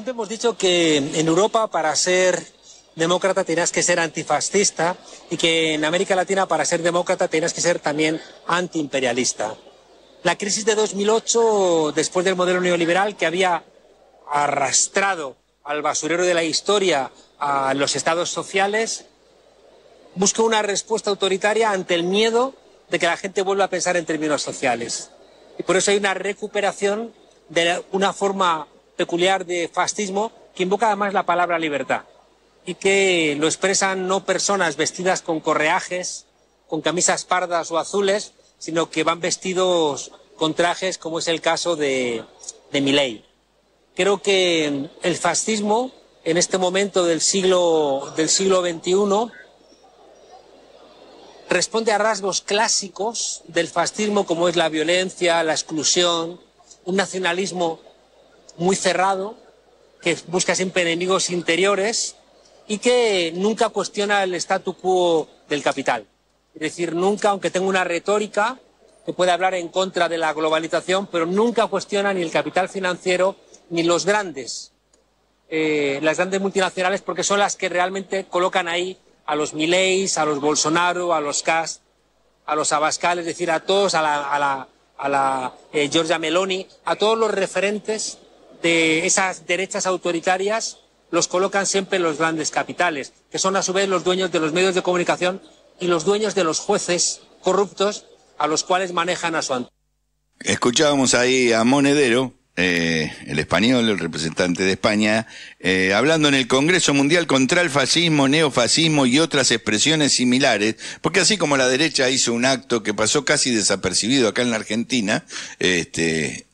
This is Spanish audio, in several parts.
siempre hemos dicho que en Europa para ser demócrata tenías que ser antifascista y que en América Latina para ser demócrata tenías que ser también antiimperialista. La crisis de 2008, después del modelo neoliberal que había arrastrado al basurero de la historia a los estados sociales, buscó una respuesta autoritaria ante el miedo de que la gente vuelva a pensar en términos sociales. Y por eso hay una recuperación de una forma peculiar de fascismo que invoca además la palabra libertad y que lo expresan no personas vestidas con correajes, con camisas pardas o azules, sino que van vestidos con trajes, como es el caso de, de. Creo que el fascismo, en este momento del siglo, del siglo XXI, responde a rasgos clásicos del fascismo, como es la violencia, la exclusión, un nacionalismo muy cerrado, que busca siempre enemigos interiores y que nunca cuestiona el statu quo del capital. Es decir, nunca, aunque tenga una retórica que puede hablar en contra de la globalización, pero nunca cuestiona ni el capital financiero ni los grandes, eh, las grandes multinacionales, porque son las que realmente colocan ahí a los Mileis, a los Bolsonaro, a los Cas, a los Abascal, es decir, a todos, a la, a eh, Giorgia Meloni, a todos los referentes de esas derechas autoritarias los colocan siempre los grandes capitales, que son a su vez los dueños de los medios de comunicación y los dueños de los jueces corruptos a los cuales manejan a su antojo. Escuchábamos ahí a Monedero, eh, el español, el representante de España, eh, hablando en el Congreso Mundial contra el fascismo, neofascismo y otras expresiones similares, porque así como la derecha hizo un acto que pasó casi desapercibido acá en la Argentina, este,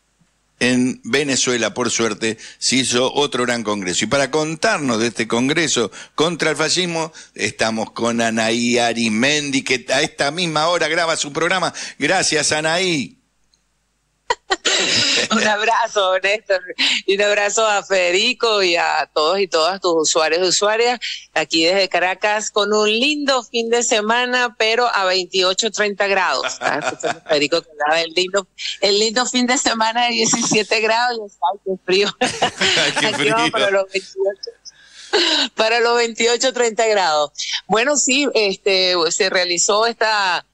en Venezuela, por suerte, se hizo otro gran congreso. Y para contarnos de este congreso contra el fascismo, estamos con Anaí Arimendi, que a esta misma hora graba su programa. Gracias, Anaí. un abrazo, Néstor, y un abrazo a Federico y a todos y todas tus usuarios y usuarias aquí desde Caracas con un lindo fin de semana, pero a 28, 30 grados. Federico que hablaba del lindo, el lindo fin de semana de 17 grados y está, qué frío. aquí vamos para los 28 para los 28, 30 grados. Bueno, sí, este, se realizó esta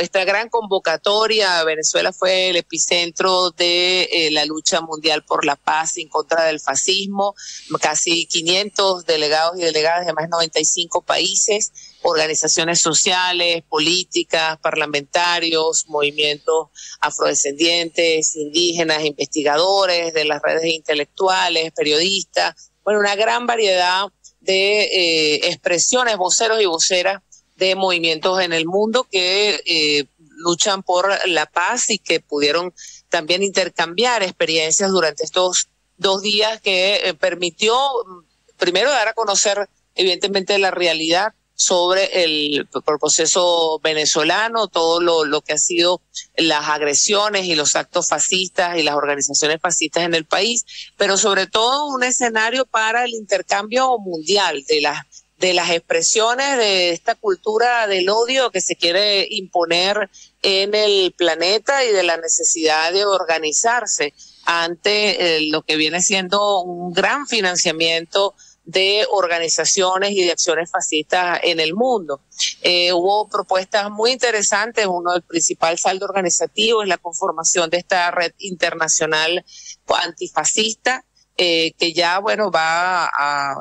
esta gran convocatoria. Venezuela fue el epicentro de eh, la lucha mundial por la paz en contra del fascismo. Casi 500 delegados y delegadas de más de 95 países, organizaciones sociales, políticas, parlamentarios, movimientos afrodescendientes, indígenas, investigadores de las redes intelectuales, periodistas. Bueno, una gran variedad de eh, expresiones, voceros y voceras de movimientos en el mundo que eh, luchan por la paz y que pudieron también intercambiar experiencias durante estos dos días que eh, permitió mm, primero dar a conocer evidentemente la realidad sobre el, proceso venezolano, todo lo, lo que ha sido las agresiones y los actos fascistas y las organizaciones fascistas en el país, pero sobre todo un escenario para el intercambio mundial de las de las expresiones de esta cultura del odio que se quiere imponer en el planeta y de la necesidad de organizarse ante eh, lo que viene siendo un gran financiamiento de organizaciones y de acciones fascistas en el mundo. Eh, hubo propuestas muy interesantes. Uno del principal saldo organizativo es la conformación de esta red internacional antifascista eh, que ya, bueno, va a,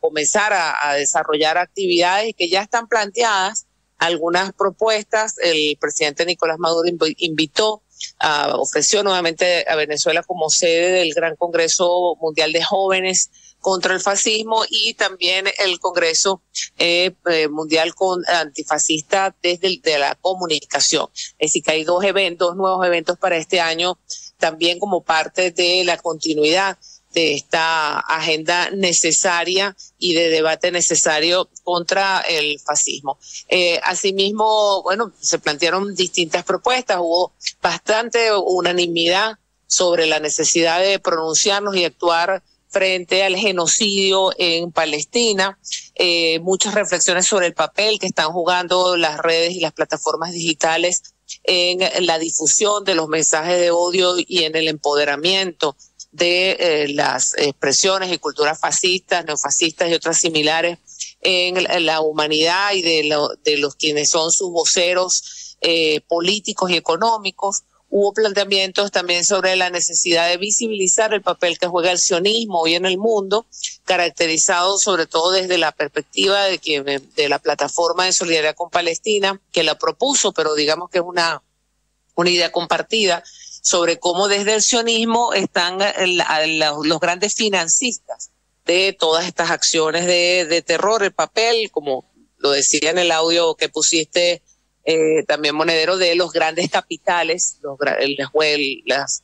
comenzar a, desarrollar actividades y que ya están planteadas algunas propuestas. El presidente Nicolás Maduro invitó, a, ofreció nuevamente a Venezuela como sede del Gran Congreso Mundial de Jóvenes contra el fascismo y también el Congreso eh, eh, Mundial con, Antifascista desde de la comunicación. Es decir, que hay dos eventos, nuevos eventos para este año, también como parte de la continuidad de esta agenda necesaria y de debate necesario contra el fascismo. Eh, asimismo, bueno, se plantearon distintas propuestas, hubo bastante unanimidad sobre la necesidad de pronunciarnos y actuar frente al genocidio en Palestina, eh, muchas reflexiones sobre el papel que están jugando las redes y las plataformas digitales en la difusión de los mensajes de odio y en el empoderamiento de eh, las expresiones y culturas fascistas, neofascistas y otras similares en la humanidad y de, de los quienes son sus voceros eh, políticos y económicos. Hubo planteamientos también sobre la necesidad de visibilizar el papel que juega el sionismo hoy en el mundo, caracterizado sobre todo desde la perspectiva de, que, de la plataforma de solidaridad con Palestina, que la propuso, pero digamos que es una, una idea compartida sobre cómo desde el sionismo están los grandes financistas de todas estas acciones de, terror, el papel, como lo decía en el audio que pusiste eh, también monedero de los grandes capitales, los, el, las,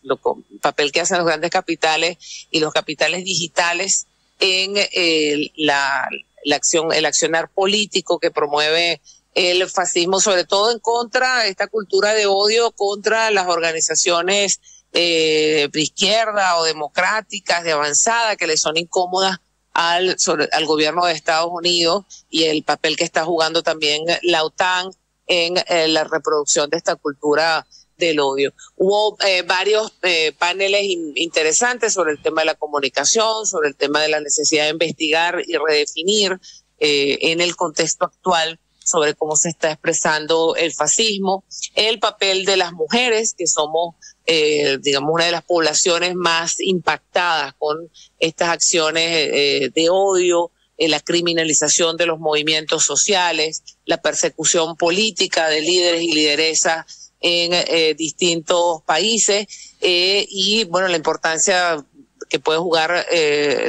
papel que hacen los grandes capitales y los capitales digitales en eh, la, la, acción, el accionar político que promueve el fascismo, sobre todo en contra de esta cultura de odio contra las organizaciones eh, de izquierda o democráticas, de avanzada, que le son incómodas al, al gobierno de Estados Unidos y el papel que está jugando también la OTAN en, la reproducción de esta cultura del odio. Hubo eh, varios eh, paneles interesantes sobre el tema de la comunicación, sobre el tema de la necesidad de investigar y redefinir eh, en el contexto actual sobre cómo se está expresando el fascismo, el papel de las mujeres, que somos, eh, digamos, una de las poblaciones más impactadas con estas acciones eh, de odio, eh, la criminalización de los movimientos sociales, la persecución política de líderes y lideresas en distintos países y, bueno, la importancia que puede jugar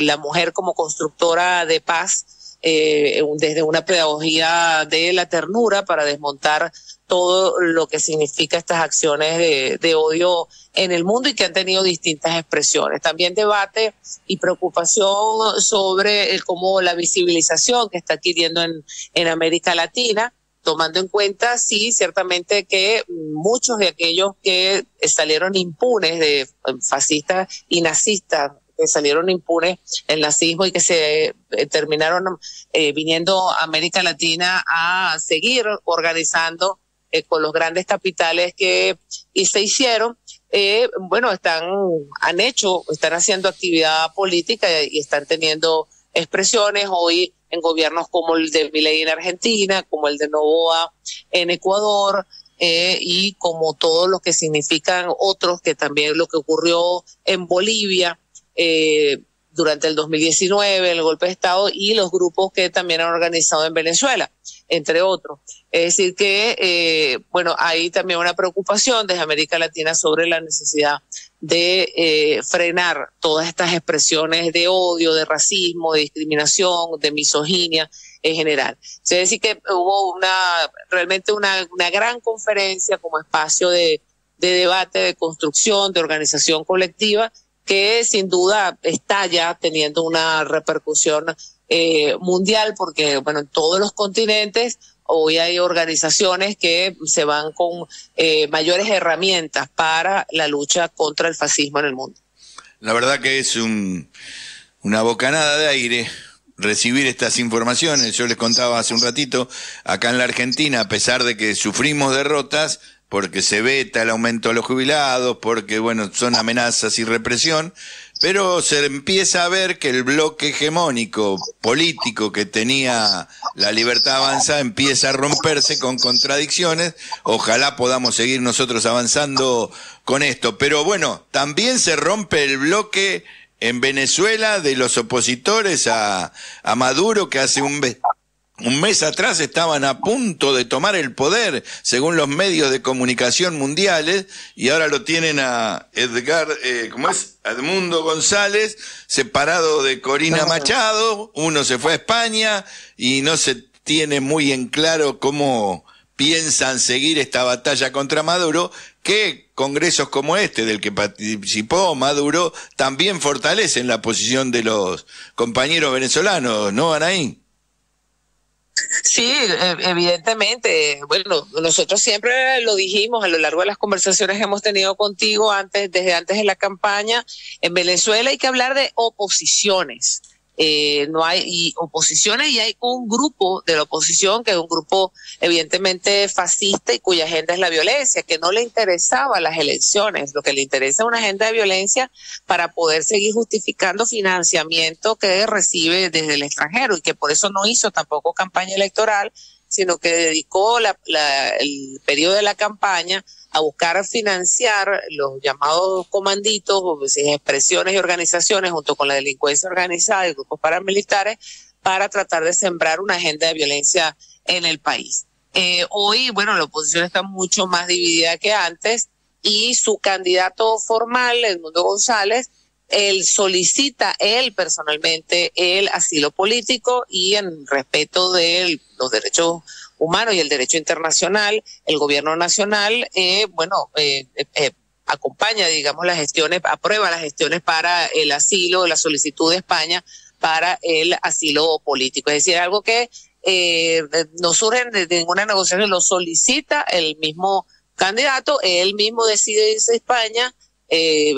la mujer como constructora de paz eh, desde una pedagogía de la ternura para desmontar todo lo que significa estas acciones de, odio en el mundo y que han tenido distintas expresiones. También debate y preocupación sobre el, cómo la visibilización que está adquiriendo en, en América Latina, tomando en cuenta, sí, ciertamente que muchos de aquellos que salieron impunes de fascistas y nazistas que salieron impunes el nazismo y que se eh, terminaron eh, viniendo a América Latina a seguir organizando eh, con los grandes capitales que y se hicieron. bueno, están, han hecho, están haciendo actividad política y están teniendo expresiones hoy en gobiernos como el de Milei en Argentina, como el de Novoa en Ecuador, y como todo lo que significan otros, que también lo que ocurrió en Bolivia, eh, durante el 2019, el golpe de Estado, y los grupos que también han organizado en Venezuela, entre otros. Es decir, que, eh, bueno, hay también una preocupación desde América Latina sobre la necesidad de eh, frenar todas estas expresiones de odio, de racismo, de discriminación, de misoginia en general. Es decir, que hubo una, realmente una, una gran conferencia como espacio de, de debate, de construcción, de organización colectiva, que sin duda está ya teniendo una repercusión eh, mundial porque, bueno, en todos los continentes hoy hay organizaciones que se van con eh, mayores herramientas para la lucha contra el fascismo en el mundo. La verdad que es un, una bocanada de aire recibir estas informaciones. Yo les contaba hace un ratito, acá en la Argentina, a pesar de que sufrimos derrotas, porque se veta el aumento a los jubilados, porque, bueno, son amenazas y represión, pero se empieza a ver que el bloque hegemónico político que tenía la libertad avanza empieza a romperse con contradicciones. Ojalá podamos seguir nosotros avanzando con esto. Pero bueno, también se rompe el bloque en Venezuela de los opositores a, a Maduro que hace un, un mes atrás estaban a punto de tomar el poder, según los medios de comunicación mundiales, y ahora lo tienen a Edgar, eh, ¿cómo es? Edmundo González, separado de Corina Machado, uno se fue a España y no se tiene muy en claro cómo piensan seguir esta batalla contra Maduro, que congresos como este del que participó Maduro también fortalecen la posición de los compañeros venezolanos, ¿no, Anaí? Sí, e, evidentemente. Bueno, nosotros siempre lo dijimos a lo largo de las conversaciones que hemos tenido contigo antes, desde antes de la campaña. En Venezuela hay que hablar de oposiciones. Eh, no hay oposiciones y hay un grupo de la oposición que es un grupo evidentemente fascista y cuya agenda es la violencia, que no le interesaba las elecciones, lo que le interesa es una agenda de violencia para poder seguir justificando financiamiento que recibe desde el extranjero y que por eso no hizo tampoco campaña electoral, sino que dedicó la, el periodo de la campaña a buscar financiar los llamados comanditos, expresiones y organizaciones junto con la delincuencia organizada y grupos paramilitares para tratar de sembrar una agenda de violencia en el país. Eh, hoy, bueno, la oposición está mucho más dividida que antes y su candidato formal, Edmundo González, él solicita él personalmente el asilo político y en respeto de los derechos humanos y el derecho internacional, el gobierno nacional, eh, bueno, eh, eh, acompaña, digamos, las gestiones, aprueba las gestiones para el asilo, la solicitud de España para el asilo político. Es decir, algo que no surge de ninguna negociación, lo solicita el mismo candidato, él mismo decide irse a España.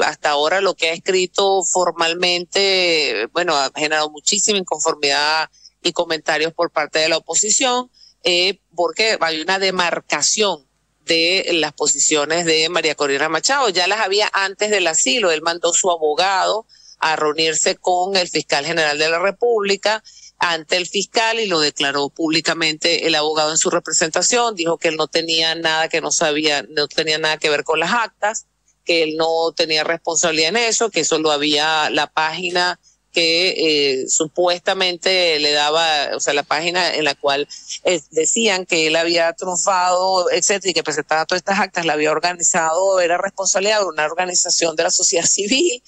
hasta ahora lo que ha escrito formalmente, bueno, ha generado muchísima inconformidad y comentarios por parte de la oposición eh, porque hay una demarcación de las posiciones de María Corina Machado. Ya las había antes del asilo. Él mandó su abogado a reunirse con el fiscal general de la República ante el fiscal y lo declaró públicamente el abogado en su representación. Dijo que él no tenía nada, que no sabía, no tenía nada que ver con las actas, que él no tenía responsabilidad en eso, que eso lo había la página que eh, supuestamente le daba, o sea, la página en la cual eh, decían que él había triunfado, etcétera, y que presentaba todas estas actas, la había organizado, era responsabilidad de una organización de la sociedad civil,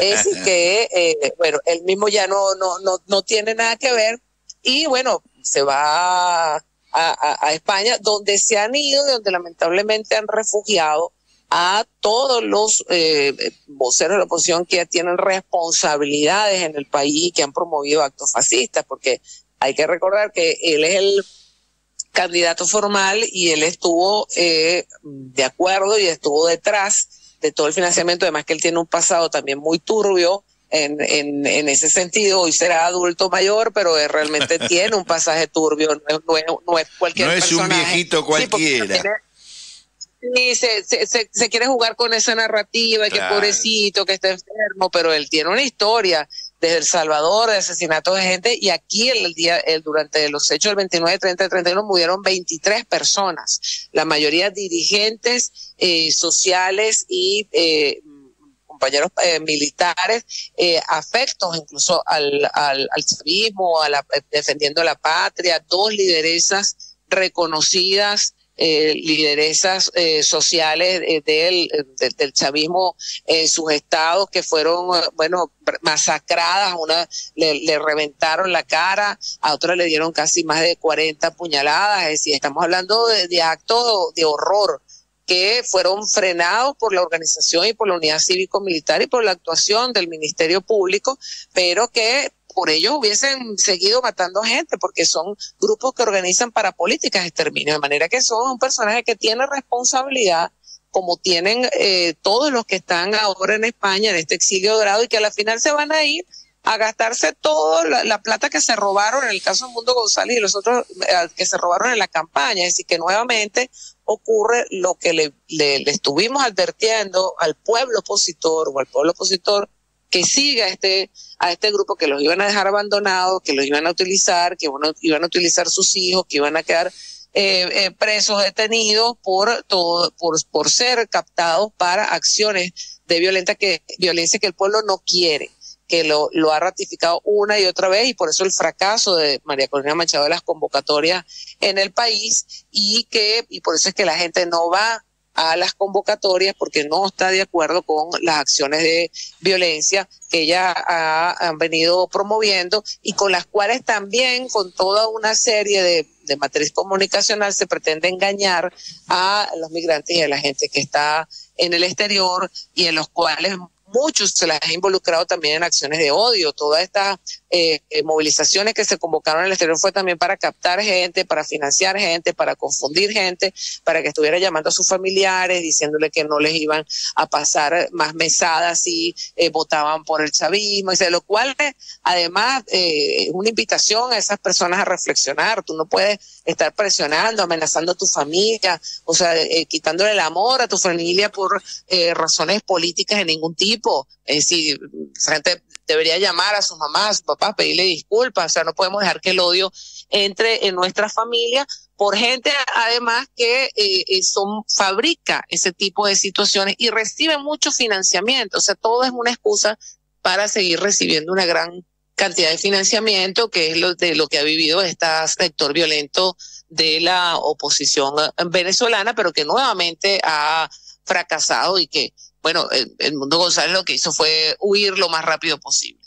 es que, eh, bueno, él mismo ya no, no, no, no tiene nada que ver, y bueno, se va a, a, a España, donde se han ido, donde lamentablemente han refugiado a todos los eh, voceros de la oposición que tienen responsabilidades en el país y que han promovido actos fascistas, porque hay que recordar que él es el candidato formal y él estuvo eh, de acuerdo y estuvo detrás de todo el financiamiento, además que él tiene un pasado también muy turbio en, en, en ese sentido, hoy será adulto mayor, pero realmente tiene un pasaje turbio, no es, no es, cualquier No es un viejito cualquiera. Sí, se, se, se, quiere jugar con esa narrativa, que pobrecito, que está enfermo, pero él tiene una historia desde El Salvador, de asesinatos de gente, y aquí el día, el, durante los hechos del 29, 30 y 31 murieron 23 personas, la mayoría dirigentes eh, sociales y eh, compañeros eh, militares, eh, afectos incluso al, al, al chavismo, a la, defendiendo la patria, dos lideresas reconocidas eh, lideresas eh, sociales eh, del, del, chavismo en sus estados que fueron, bueno, masacradas, una le, reventaron la cara, a otra le dieron casi más de 40 puñaladas, es decir, estamos hablando de, de actos de horror que fueron frenados por la organización y por la unidad cívico-militar y por la actuación del Ministerio Público, pero que por ellos hubiesen seguido matando gente, porque son grupos que organizan para políticas de exterminio, de manera que son un personaje que tiene responsabilidad, como tienen eh, todos los que están ahora en España, en este exilio dorado, y que a la final se van a ir a gastarse toda la, plata que se robaron en el caso de Mundo González y los otros eh, que se robaron en la campaña. Es decir, que nuevamente ocurre lo que le, le, le estuvimos advirtiendo al pueblo opositor o al pueblo opositor que siga este, a este grupo que los iban a dejar abandonados, que los iban a utilizar, que iban a utilizar sus hijos, que iban a quedar eh, eh, presos, detenidos por todo, por, por ser captados para acciones de violencia que, violencia que el pueblo no quiere que lo, lo ha ratificado una y otra vez y por eso el fracaso de María Corina Machado de las convocatorias en el país y que y por eso es que la gente no va a las convocatorias porque no está de acuerdo con las acciones de violencia que ella ha, han venido promoviendo y con las cuales también con toda una serie de, de matriz comunicacional se pretende engañar a los migrantes y a la gente que está en el exterior y en los cuales muchos se las ha involucrado también en acciones de odio. Todas estas eh, eh, movilizaciones que se convocaron en el exterior fue también para captar gente, para financiar gente, para confundir gente, para que estuviera llamando a sus familiares, diciéndole que no les iban a pasar más mesadas si eh, votaban por el chavismo, y lo cual además es una invitación a esas personas a reflexionar. Tú no puedes estar presionando, amenazando a tu familia, o sea, quitándole el amor a tu familia por razones políticas de ningún tipo. Es decir, esa gente debería llamar a sus mamás, sus papás, pedirle disculpas, o sea, no podemos dejar que el odio entre en nuestra familia por gente además que eh, eh, son fabrica ese tipo de situaciones y recibe mucho financiamiento, o sea, todo es una excusa para seguir recibiendo una gran cantidad de financiamiento, que es lo de lo que ha vivido este sector violento de la oposición venezolana, pero que nuevamente ha fracasado y que bueno, el, Mundo González lo que hizo fue huir lo más rápido posible.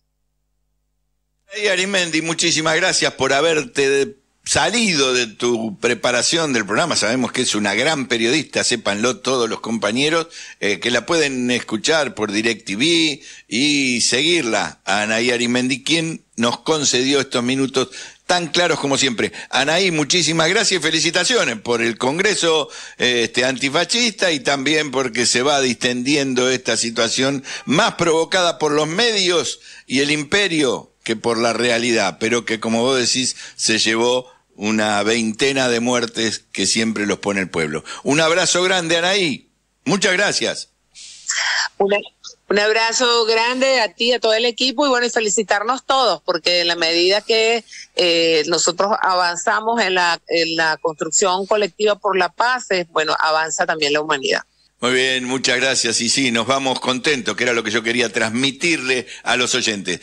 Hey, Arimendi, muchísimas gracias por haberte salido de tu preparación del programa. Sabemos que es una gran periodista, sépanlo todos los compañeros, eh, que la pueden escuchar por DirecTV y seguirla a Anaí Arimendi, quien nos concedió estos minutos tan claros como siempre. Anaí, muchísimas gracias y felicitaciones por el Congreso este, antifascista y también porque se va distendiendo esta situación más provocada por los medios y el imperio que por la realidad, pero que como vos decís se llevó una veintena de muertes que siempre los pone el pueblo. Un abrazo grande, Anaí. Muchas gracias. Un abrazo grande a ti, a todo el equipo y bueno, y felicitarnos todos, porque en la medida que eh, nosotros avanzamos en la, en la construcción colectiva por la paz, bueno, avanza también la humanidad. Muy bien, muchas gracias. Y sí, nos vamos contentos, que era lo que yo quería transmitirle a los oyentes.